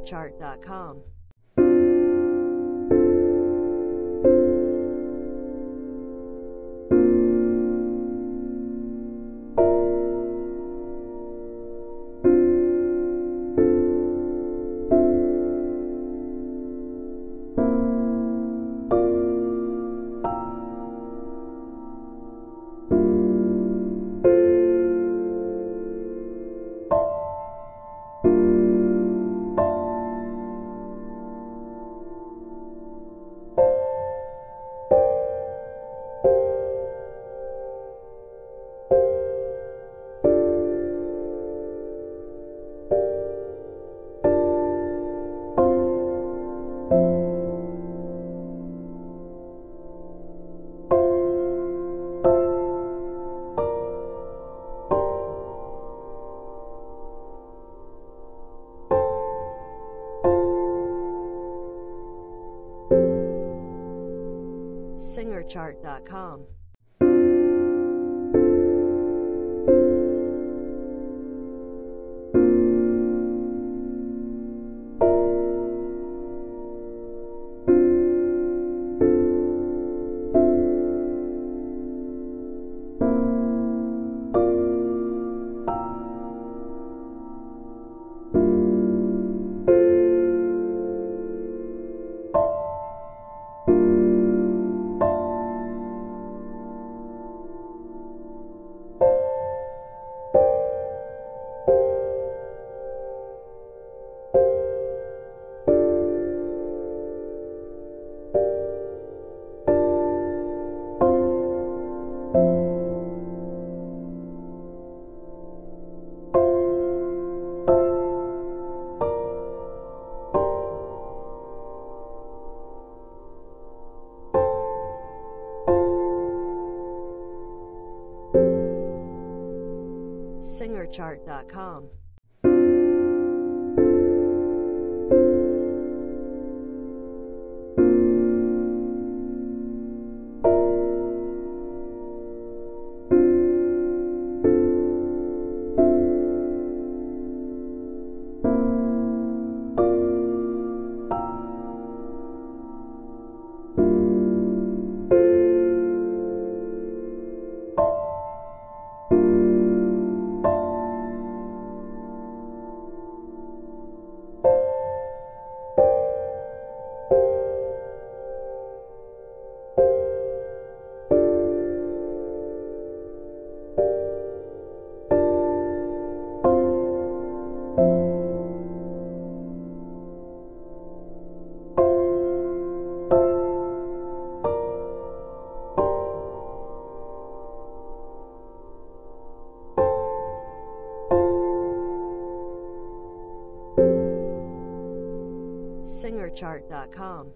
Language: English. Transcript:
SingerChart.com. SingerChart.com. SingerChart.com. SingerChart.com.